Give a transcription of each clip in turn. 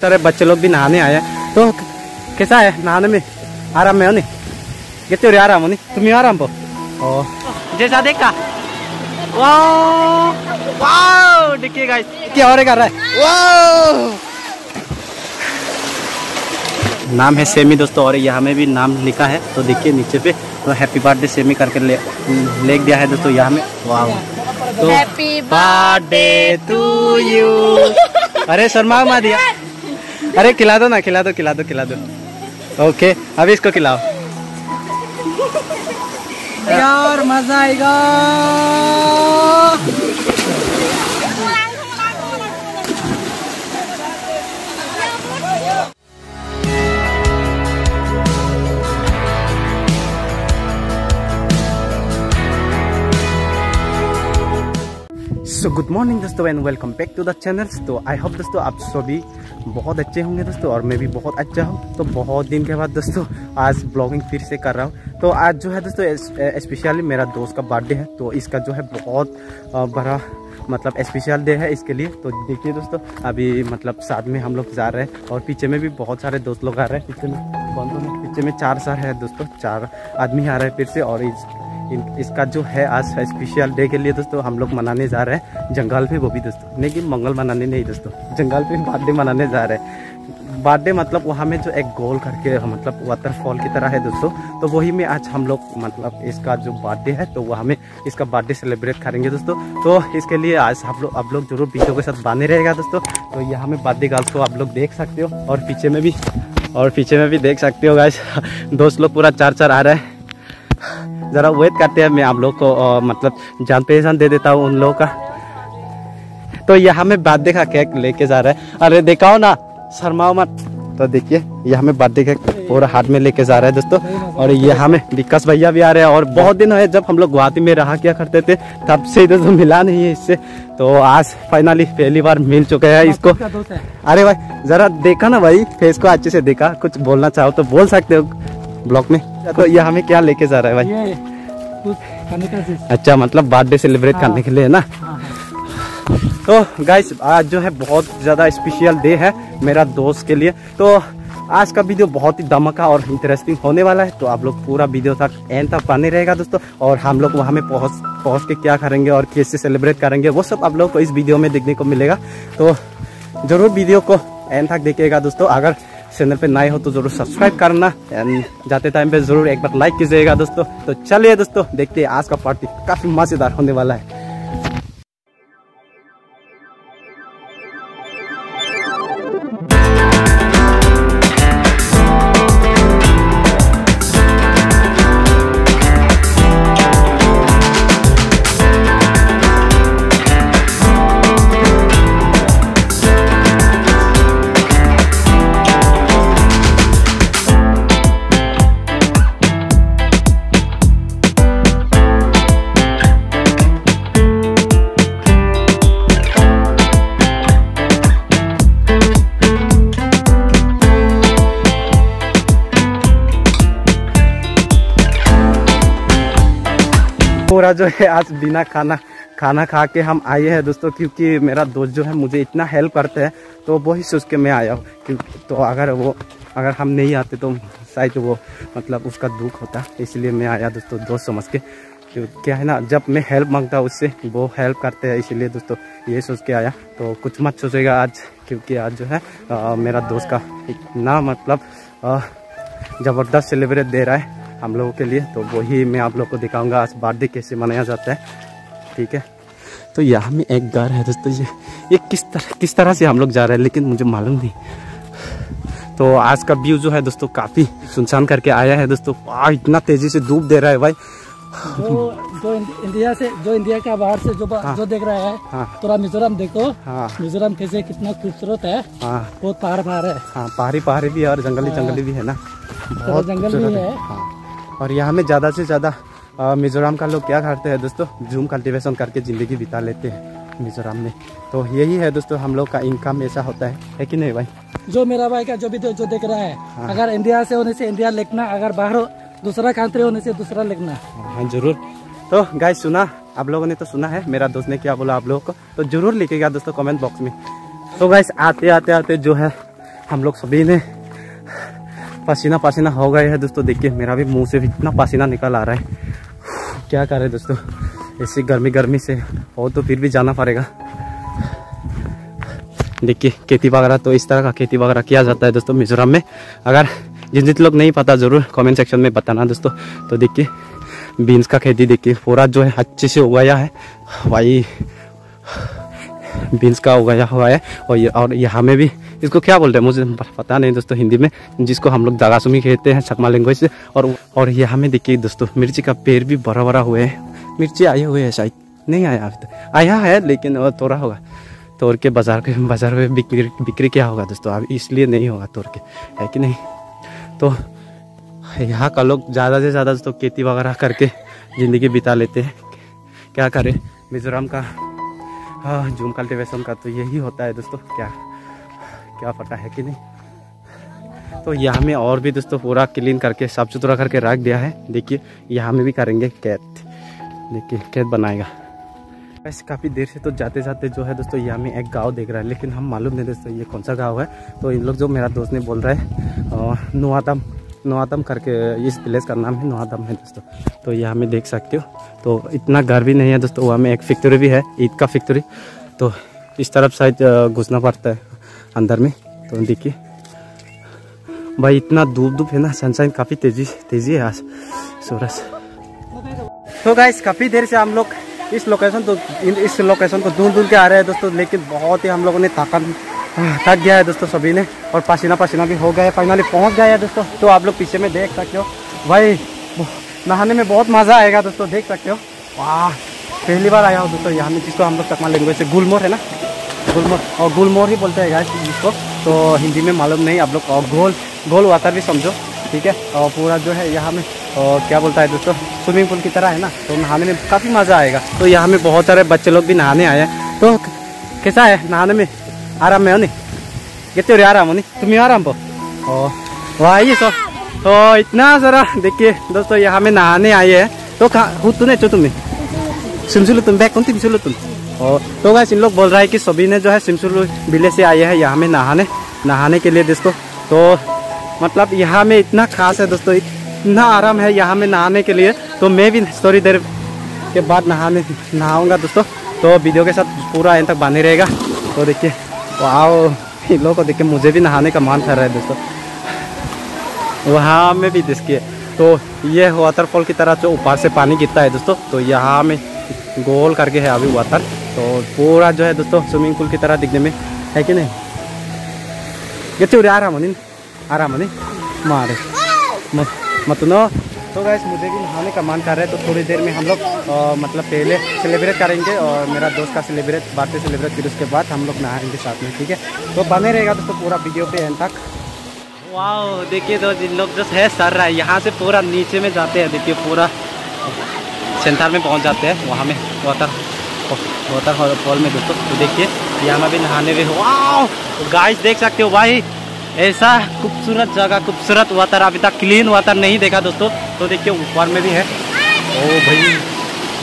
सारे बच्चे लोग भी नहाने आए हैं। तो कैसा है? नहाने में आराम में हो नहीं? कितने हो आराम हो नहीं। तुम्हें आराम पो ओ। जैसा देखा। वाह। देखिए गाइस क्या और कर रहा है? वाह। नाम है सेमी दोस्तों और यहाँ में भी नाम लिखा है। तो देखिए नीचे पे तो हैप्पी बर्थडे सेमी करके ले लिख दिया है दोस्तों यहाँ में। वाह। तो Happy बर्थडे टू यू अरे शर्मा मा दिया। अरे, खिला दो ना, खिला दो खिला दो खिला दो। ओके अभी इसको खिलाओ। यार, मज़ा आएगा। सो गुड मॉर्निंग दोस्तों and welcome back to the channel तो आई होप दोस्तों, आप सभी बहुत अच्छे होंगे, दोस्तों, और मैं भी बहुत अच्छा हूँ। तो बहुत दिन के बाद, दोस्तों, आज ब्लॉगिंग फिर से कर रहा हूँ। तो आज जो है, दोस्तों स्पेशली मेरा दोस्त का बर्थडे है। तो इसका जो है बहुत बड़ा मतलब स्पेशल डे है इसके लिए। तो देखिए, दोस्तों, अभी मतलब साथ में हम लोग जा रहे हैं और पीछे में भी बहुत सारे दोस्त लोग आ रहे हैं। पीछे में कौन कौन पीछे में चार सार है, दोस्तों, चार आदमी आ रहे हैं फिर से और इस इन, इसका जो है आज स्पेशल डे के लिए दोस्तों हम लोग मनाने जा रहे हैं जंगल पे वो भी दोस्तों। नहीं कि मंगल मनाने नहीं दोस्तों जंगल पे बर्थडे मनाने जा रहे हैं। बर्थडे मतलब वहाँ में जो एक गोल करके मतलब वाटरफॉल की तरह है दोस्तों। तो वही में आज हम लोग मतलब इसका जो बर्थडे है तो वहाँ में इसका बर्थडे सेलिब्रेट करेंगे दोस्तों। तो इसके लिए आज आप लोग आप लोग ज़रूर वीडियो के साथ बने रहेगा दोस्तों। तो यहाँ में बर्थडे गर्ल्स को आप लोग देख सकते हो और पीछे में भी और पीछे में भी देख सकते हो गाइस दोस्त लोग पूरा चार चार आ रहे हैं। ज़रा वेट करते हैं मैं आप लोग को अ, मतलब जान पहचान दे देता हूँ उन लोगों का। तो यहाँ में बर्थडे का केक लेके जा रहा है। अरे दिखाओ ना शर्माओ मत। तो देखिए यहाँ में बर्थडे केक पूरा हाथ में लेके जा रहा है दोस्तों। और यहाँ में विकास भैया भी आ रहे हैं और बहुत दिन है जब हम लोग गुवाहाटी में रहा किया करते थे तब से दोस्तों मिला नहीं है इससे। तो आज फाइनली पहली बार मिल चुके हैं इसको। अरे भाई जरा देखा ना भाई फेस को अच्छे से देखा। कुछ बोलना चाहो तो बोल सकते हो। ब्लॉग में? तो यहाँ में क्या लेके जा रहा है भाई? ये कुछ खाने का अच्छा मतलब बर्थडे सेलिब्रेट हाँ। करने के लिए है ना? हाँ, तो गाइस आज जो है बहुत ज़्यादा स्पेशल डे है मेरा दोस्त के लिए। तो आज का वीडियो बहुत ही धमाका और इंटरेस्टिंग होने वाला है। तो आप लोग पूरा वीडियो तक एंड तक पाने रहेगा दोस्तों। और हम लोग वहाँ में पहुँच पहुँच के क्या करेंगे और कैसे सेलिब्रेट करेंगे वो सब आप लोग को इस वीडियो में देखने को मिलेगा। तो ज़रूर वीडियो को एंड तक देखिएगा दोस्तों। अगर चैनल पे नए हो तो ज़रूर सब्सक्राइब करना एंड जाते टाइम पे ज़रूर एक बार लाइक कीजिएगा दोस्तों। तो चलिए दोस्तों, देखते हैं आज का पार्टी काफ़ी मज़ेदार होने वाला है। पूरा जो है आज बिना खाना खाना खा के हम आए हैं दोस्तों क्योंकि मेरा दोस्त जो है मुझे इतना हेल्प करते हैं तो वही सोच के मैं आया हूँ। क्योंकि तो अगर वो अगर हम नहीं आते तो शायद वो मतलब उसका दुख होता इसलिए मैं आया दोस्तों दोस्त समझ के। क्यों क्या है ना जब मैं हेल्प माँगता उससे वो हेल्प करते हैं इसीलिए दोस्तों ये सोच के आया। तो कुछ मत सोचेगा आज क्योंकि आज जो है अ, मेरा दोस्त का इतना मतलब ज़बरदस्त सेलिब्रेट दे रहा है। हम लोगों के लिए। तो वही मैं आप लोग को दिखाऊँगा आज बर्थडे कैसे मनाया जाता है। ठीक है? तो यहाँ में एक घर है दोस्तों ये ये किस तरह किस तरह से हम लोग जा रहे हैं लेकिन मुझे मालूम नहीं। तो आज का व्यू जो है दोस्तों काफ़ी सुनसान करके आया है दोस्तों। वाह इतना तेज़ी से धूप दे रहा है भाई। जो जो इंडिया से जो इंडिया का बाहर से जो हाँ। जो देख रहा है हाँ। थोड़ा मिजोरम देखो। हाँ। मिजोरम कैसे कितना खूबसूरत है। हाँ। बहुत पहाड़ पहाड़ है। हाँ पहाड़ी पहाड़ी भी है और जंगली हाँ। जंगली भी है ना। बहुत जंगल भी है। हाँ। और यहाँ में ज़्यादा से ज़्यादा मिजोरम का लोग क्या करते हैं दोस्तों? जूम कल्टिवेशन करके ज़िंदगी बिता लेते हैं मिजोरम में। तो यही है दोस्तों हम लोग का इनकम ऐसा होता है। है कि नहीं भाई? जो मेरा भाई का जो भी जो देख रहा है हाँ। अगर इंडिया से होने से इंडिया लिखना अगर बाहर दूसरा कंट्री होने से दूसरा लिखना। हाँ ज़रूर। तो गाइस सुना आप लोगों ने तो सुना है मेरा दोस्त ने क्या बोला आप लोगों को? तो ज़रूर लिखेगा दोस्तों कमेंट बॉक्स में। तो गाइस आते आते आते जो है हम लोग सभी ने पसीना पसीना हो गया है दोस्तों, देखिए, मेरा भी मुँह से भी इतना पसीना निकल आ रहा है। क्या करें दोस्तों, ऐसी गर्मी गर्मी से हो तो फिर भी जाना पड़ेगा। देखिए, खेती वगैरह तो इस तरह का खेती वगैरह किया जाता है दोस्तों मिजोरम में। अगर जिन जिन लोग नहीं पता, ज़रूर कमेंट सेक्शन में बताना दोस्तों। तो देखिए बीन्स का खेती देखिए, पूरा जो है अच्छे से उगाया है। भाई बीन्स का उगाया हुआ है और और यहाँ में भी इसको क्या बोलते हैं? मुझे पता नहीं दोस्तों हिंदी में, जिसको हम लोग दगासुमी कहते हैं सकमा लैंग्वेज से। और और यहाँ में देखिए दोस्तों, मिर्ची का पेड़ भी बड़ा बड़ा हुए हैं। मिर्ची आए हुए हैं शायद। नहीं आया अभी तक। आया है, लेकिन वो तोड़ा होगा। तोड़ के बाज़ार के बाज़ार में बिक्री बिक्री क्या होगा दोस्तों। अब इसलिए नहीं होगा तोड़ के। है कि नहीं? तो यहाँ का लोग ज़्यादा से ज़्यादा दोस्तों खेती वगैरह करके ज़िंदगी बिता लेते हैं। क्या करें? मिज़ोरम का हाँ जूम कल्टिवेशन का तो यही होता है दोस्तों। क्या क्या पता है कि नहीं। तो यहाँ में और भी दोस्तों पूरा क्लीन करके साफ़ सुथरा करके रख दिया है। देखिए, यहाँ में भी करेंगे कैद। देखिए, कैद बनाएगा। वैसे काफ़ी देर से तो जाते जाते जो है दोस्तों, यहाँ में एक गाँव देख रहा है, लेकिन हम मालूम नहीं दोस्तों ये कौन सा गाँव है। तो इन लोग जो मेरा दोस्त ने बोल रहा है नुआतम नुआतम करके इस विलेज का नाम है, नुआतम है दोस्तों। तो यहाँ में देख सकते हो। तो इतना घर भी नहीं है दोस्तों, वहाँ में एक फैक्ट्री भी है, ईद का फैक्ट्री तो इस तरफ़ शायद घुसना पड़ता है। अंदर में। तो देखिए। भाई, इतना धूप धूप है ना सनशाइन काफ़ी तेज़ी तेज़ी है आज, सूरज। तो गाइस काफ़ी देर से हम लोग इस लोकेशन तो इस लोकेशन को ढूंढ ढूंढ के आ रहे हैं दोस्तों, लेकिन बहुत ही हम लोगों ने ताकत थक गया है दोस्तों सभी ने, और पसीना पसीना भी हो गया है फाइनली पहुँच गया है दोस्तों। तो आप लोग पीछे में देख सकते हो। भाई, नहाने में बहुत मज़ा आएगा दोस्तों, देख सकते हो। वाह, पहली बार आया हो दोस्तों, यहाँ में जिसको हम लोग चकमा लैंग्वेज से गुलमोर है ना? गुलमोर और गुलमोर ही बोलते हैं गाइस जिसको तो हिंदी में मालूम नहीं, आप लोग और गोल गोल वाटर भी समझो, ठीक है? और पूरा जो है यहाँ में और क्या बोलता है दोस्तों स्विमिंग पूल की तरह है ना? तो नहाने में काफ़ी मज़ा आएगा। तो यहाँ में बहुत सारे बच्चे लोग भी नहाने आए हैं। तो कैसा है नहाने में? आराम में हो नहीं? कितने हो आराम हो नहीं? तुम्हें आराम पो वाह, ये सो तो इतना सारा, देखिए दोस्तों, यहाँ में नहाने आए हैं। तो कहाँ तूने चो तुम्हें सिमसुलू तुम बैग कौन सिमसुलू तुम? और तो गैस इन लोग बोल रहा है कि सभी ने जो है सिमसुलू विलेज से आए हैं, यहाँ में नहाने नहाने के लिए दोस्तों। तो मतलब यहाँ में इतना खास है दोस्तों, इतना आराम है यहाँ में नहाने के लिए। तो मैं भी थोड़ी देर के बाद नहाने, नहाऊँगा दोस्तों। तो वीडियो के साथ पूरा एंड तक बने रहेगा। तो देखिए आओ इन लोगों को देखिए, मुझे भी नहाने का मन कर रहा है दोस्तों। वहाँ में भी देखिए तो ये वाटरफॉल की तरह जो ऊपर से पानी गिरता है दोस्तों तो यहाँ में गोल करके है अभी वाटर तो पूरा जो है दोस्तों स्विमिंग पूल की तरह दिखने में है कि नहीं? ये चूरी आराम हो नहीं आराम हो नहीं मारे। मत नो। तो गैस मुझे भी नहाने का मन कर रहा है तो थोड़ी देर में हम लोग मतलब पहले सेलिब्रेट करेंगे और मेरा दोस्त का सेलिब्रेट बर्थडे सेलिब्रेट फिर उसके बाद हम लोग नहाएँगे साथ में, ठीक है? तो बने रहेगा दोस्तों पूरा वीडियो पे एंड तक। वाह देखिए तो जिन लोग जो है, सर रहा है। यहाँ से पूरा नीचे में जाते हैं, देखिए पूरा। सेंटर में पहुँच जाते हैं, वहाँ में वाटर वाटर फॉल में दोस्तों तो देखिए, यहाँ में भी नहाने में वाह गाइस देख सकते हो भाई, ऐसा खूबसूरत जगह, खूबसूरत वाटर अभी तक क्लीन वाटर नहीं देखा दोस्तों तो देखिए, ऊपर में भी है। ओ भाई,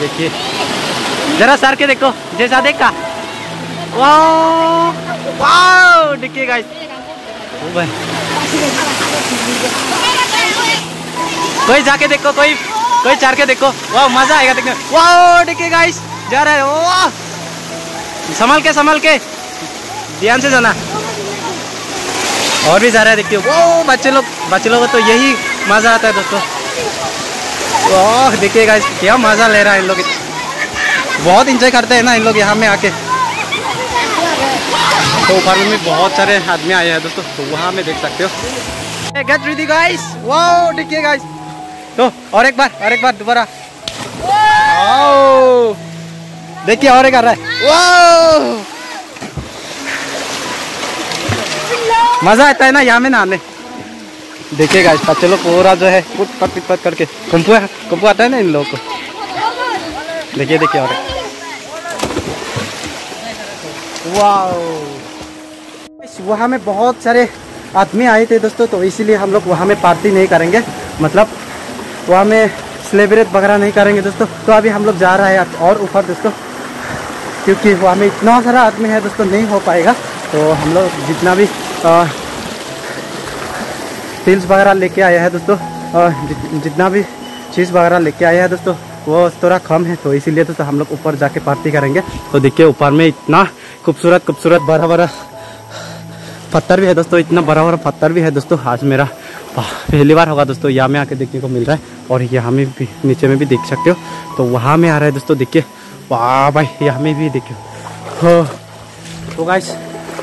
देखिए, जरा सर के देखो, जैसा देखा। वाह देखिए गाइस ओ भाई। कोई जाके देखो, कोई कोई चार के देखो। वाह मज़ा आएगा देखने वाह देखिए गाइस जा रहा है। संभल के संभल के। ध्यान से जाना। और भी जा रहा है, देखिए। वो बच्चे लोग, बच्चे लोगों तो यही मज़ा आता है दोस्तों। वाह देखिए क्या मज़ा ले रहा है इन लोग। बहुत इंजॉय करते हैं ना इन लोग यहाँ में आके। तो ऊपर में बहुत सारे आदमी आए हैं दोस्तों तो वहाँ में देख सकते हो। गेट रेडी गाइस वाह देखिए गाइस तो और एक बार, और एक बार दोबारा। देखिए और एक आ रहा है। मज़ा आता है ना यहाँ में नहाने। देखिएगा बच्चे लोग पूरा जो है पुट पट पिट पट करके। कुंपू कुंपू आता है ना इन लोगों को? देखिए देखिए और वहाँ में बहुत सारे आदमी आए थे दोस्तों तो इसीलिए हम लोग वहाँ में पार्टी नहीं करेंगे। मतलब वहाँ में सेलिब्रेट वगैरह नहीं करेंगे दोस्तों। तो अभी हम लोग जा रहे हैं और ऊपर दोस्तों। क्योंकि वहाँ में इतना सारा आदमी है, दोस्तों, नहीं हो पाएगा। तो हम लोग जितना भी स्टील्स वगैरह लेके आया है, दोस्तों और जितना भी चीज़ वगैरह लेके आया है, दोस्तों, वो थोड़ा कम है तो इसीलिए, दोस्तों, हम लोग ऊपर जाके पार्टी करेंगे। तो देखिए, ऊपर में इतना खूबसूरत खूबसूरत बड़ा बड़ा पत्थर भी है, दोस्तों, इतना बड़ा बड़ा पत्थर भी है, दोस्तों, आज मेरा पहली बार होगा, दोस्तों, यहाँ में आके देखने को मिल रहा है, और यहाँ में भी, नीचे में भी देख सकते हो। तो वहाँ में आ रहा है, दोस्तों, देखिए वाह भाई यहाँ में भी देखियो। हो। तो गाइस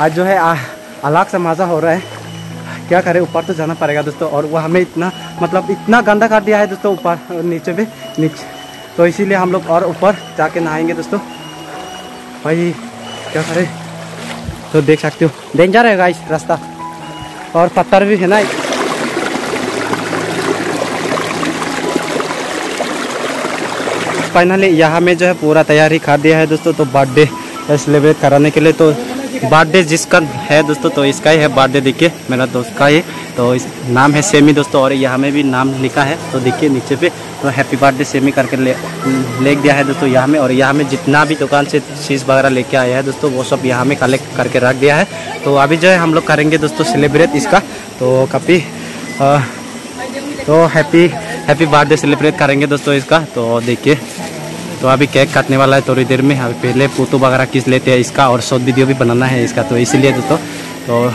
आज जो है अलग सा मज़ा हो रहा है। क्या करें, ऊपर तो जाना पड़ेगा दोस्तों, और वो हमें इतना मतलब इतना गंदा कर दिया है दोस्तों ऊपर, नीचे भी नीचे। तो इसीलिए हम लोग और ऊपर जाके नहाएँगे दोस्तों। भाई, क्या करें? तो देख सकते हो डेंजर है गाइस रास्ता। और पत्थर भी है ना फाइनली यहाँ में जो है पूरा तैयारी कर दिया है दोस्तों तो बर्थडे सेलिब्रेट कराने के लिए तो बर्थडे जिसका है दोस्तों तो इसका ही है बर्थडे देखिए, मेरा दोस्त का ही तो इस नाम है सेमी दोस्तों, और यहाँ में भी नाम लिखा है तो देखिए नीचे पे तो हैप्पी बर्थडे सेमी करके ले लिख दिया है दोस्तों यहाँ में, और यहाँ में जितना भी दुकान से चीज़ वगैरह लेके आया है दोस्तों, वो सब यहाँ में कलेक्ट करके रख दिया है तो अभी जो है हम लोग करेंगे दोस्तों सेलिब्रेट इसका तो काफ़ी तो हैप्पी हैप्पी बर्थडे सेलिब्रेट करेंगे दोस्तों इसका। तो देखिए तो अभी केक काटने वाला है, थोड़ी देर में। अभी पहले फ़ोटो वगैरह खींच लेते हैं इसका और शॉर्ट वीडियो भी बनाना है इसका तो इसीलिए दोस्तों। तो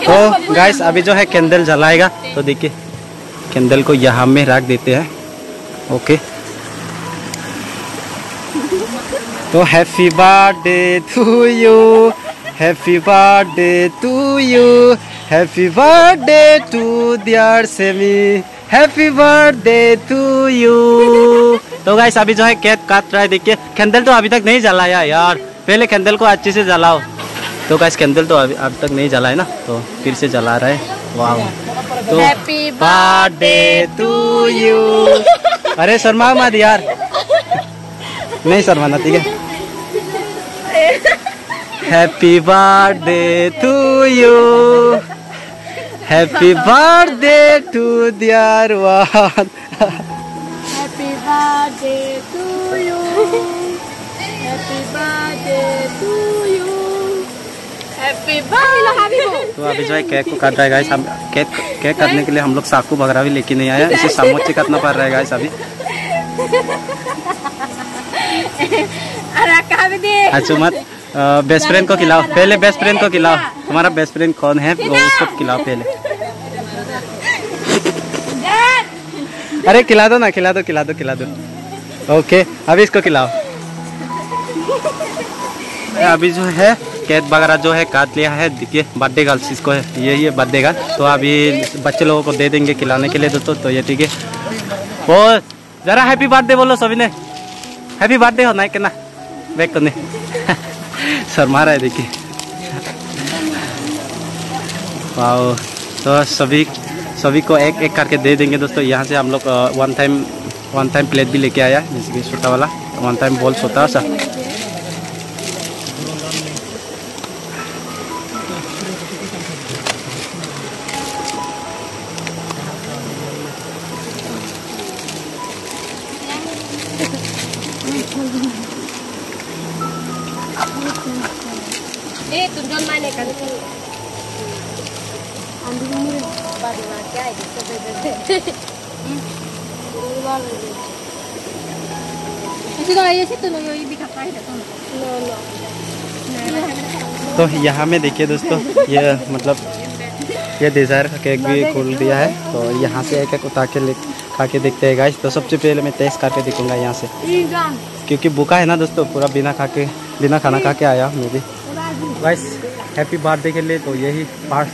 तो गाइस अभी जो है कैंडल जलाएगा। तो देखिए कैंडल को यहाँ में रख देते हैं। ओके तो happy birthday to you happy birthday to you happy birthday to dear Sammy happy birthday to you तो गाइस अभी जो है केक काट रहा है देखिए कैंडल तो अभी तक नहीं जलाया यार पहले कैंडल को अच्छे से जलाओ। तो गाइस कैंडल तो अभी अब तक नहीं जला है ना तो फिर से जला रहा है। वाह तो Happy बर्थडे टू यू अरे शर्मा मत यार। नहीं शर्माना ठीक है। Happy birthday to you happy birthday to dear one Happy birthday to you. Happy birthday to you. Happy birthday. Happy तो अभी जो है केक को काट रहा है गाइस हम केक केक काटने के लिए हम लोग साकू वगैरह भी लेके नहीं आया इसे सामोचे काटना पड़ रहा है गाइस अभी अरे कहाँ भी दे अच्छा मत बेस्ट फ्रेंड को खिलाओ। पहले बेस्ट फ्रेंड को खिलाओ। हमारा बेस्ट फ्रेंड कौन है? वो उसको खिलाओ पहले। अरे, खिला दो ना, खिला दो खिला दो खिला दो। ओके, अभी इसको खिलाओ। अभी जो है केक वगैरह जो है, काट लिया है। देखिए बर्थडे गर्ल्स इसको है। यही है बर्थडे गर्ल तो अभी बच्चे लोगों को दे देंगे खिलाने के लिए दोस्तों। तो ये ठीक है। और जरा हैप्पी बर्थडे बोलो सभी ने। हैप्पी बर्थडे हो ना कि ना। बैक करने। शर्मा रहा है, देखिए। वाओ तो सभी सभी को एक एक करके दे देंगे दोस्तों। यहाँ से हम लोग one time one time plate भी लेके आया, जैसे कि छोटा वाला। वन टाइम बॉल छोटा सा। Eh, mana kan? Ambil. Baru makan. Tuh. No no. तो यहाँ में देखिए दोस्तों ये मतलब ये डिज़ायर का केक भी खोल दिया है तो यहाँ से एक एक उतार के ले खा के देखते हैं गाइस तो सबसे पहले मैं टेस्ट करके देखूँगा यहाँ से. क्योंकि भूखा है ना दोस्तों पूरा बिना खा के बिना खाना खा के आया मैं भी। गाइस हैप्पी बर्थडे के लिए तो यही पार्ट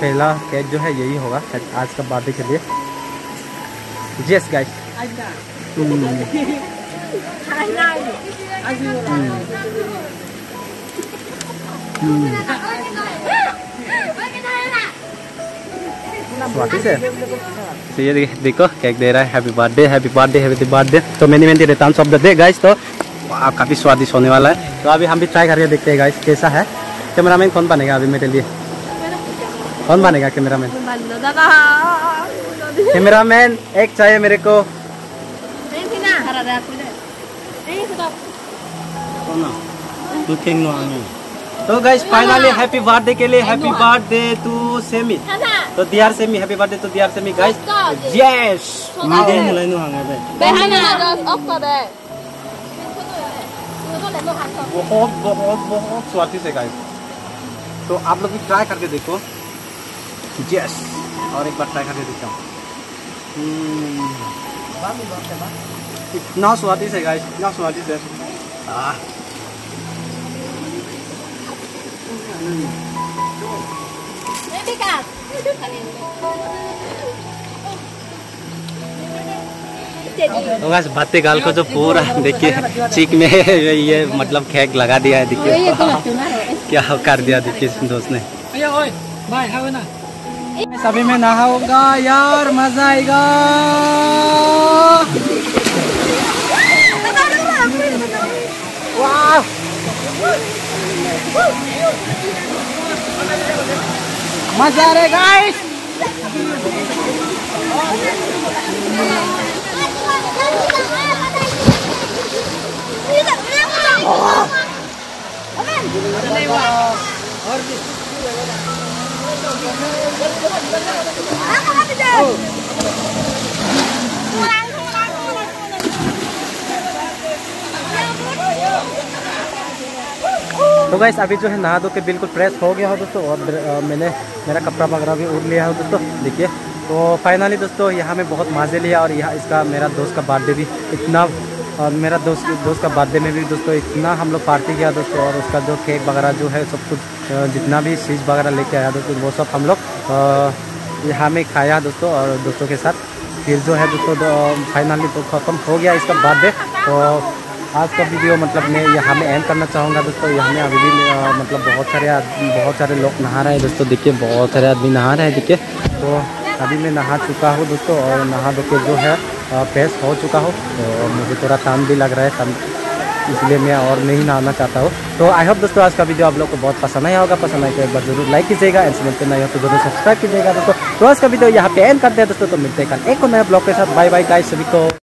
पहला केक जो है यही होगा आज का बर्थडे के लिए। Yes guys. स्वादिष्ट है। तो ये देखो केक दे रहा है happy birthday happy birthday happy birthday तो मैंने मैंने रिटर्न ऑफ़ द गाइस तो काफ़ी स्वादिष्ट होने वाला है तो अभी हम भी ट्राई करके देखते हैं गाइस कैसा है कैमरामैन कौन बनेगा अभी मेरे लिए कौन बनेगा कैमरामैन Balo dah. कैमरामैन एक चाहिए मेरे को. तो गाइस फाइनली हैप्पी बर्थडे के लिए happy birthday to Sammy to dear Sammy happy birthday to dear Sammy guys yes बहुत बहुत बहुत स्वादिष्ट है गाइस तो आप लोग भी ट्राई करके देखो। यस और एक बार ट्राई करके देखता हूँ। हम्म, इतना स्वादिष्ट है गाइस इतना स्वादिष्ट है तो गाइस बातें गाल को जो पूरा देखिए चीक में ये मतलब खेक लगा दिया है देखिए। क्या कर दिया देखिए इस दोस्त ने। सभी में नहाऊँगा यार मज़ा आएगा। मज़ा आ रहा है गाइस तो गाइस अभी जो है नहा धो के बिल्कुल फ्रेश हो गया हो दोस्तों और मैंने मेरा कपड़ा वगैरह भी उड़ लिया हो दोस्तों। देखिए तो फाइनली दोस्तों, यहाँ में बहुत मज़े लिया और यहाँ इसका मेरा दोस्त का बर्थडे भी इतना, और मेरा दोस्त दोस्त का बर्थडे में भी दोस्तों इतना हम लोग पार्टी किया दोस्तों और उसका जो केक वगैरह जो है सब कुछ जितना भी चीज़ वगैरह लेके आया दोस्तों, वो सब हम लोग यहाँ में खाया दोस्तों और दोस्तों के साथ। फिर जो है दोस्तों फाइनली तो ख़त्म हो गया इसका बर्थडे तो आज का वीडियो मतलब मैं यहाँ में एंड करना चाहूँगा दोस्तों। यहाँ में अभी भी मतलब बहुत सारे बहुत सारे लोग नहा रहे हैं दोस्तों, देखिए बहुत सारे आदमी नहा रहे हैं, देखिए। तो अभी मैं नहा चुका हूँ दोस्तों और नहा धो के जो है फ्रेश हो चुका हो। तो मुझे थोड़ा काम भी लग रहा है, काम इसलिए मैं और नहीं नहाना चाहता हूँ। तो आई होप दोस्तों आज का वीडियो आप लोग को बहुत पसंद आया होगा। पसंद आए तो एक बार ज़रूर लाइक कीजिएगा एंड चैनल नहीं हो तो ज़रूर सब्सक्राइब कीजिएगा दोस्तों। तो आज का वीडियो यहाँ पे एंड करते हैं दोस्तों तो मिलते हैं कल एक नए ब्लॉग के साथ। बाय बाय गाइस सभी को।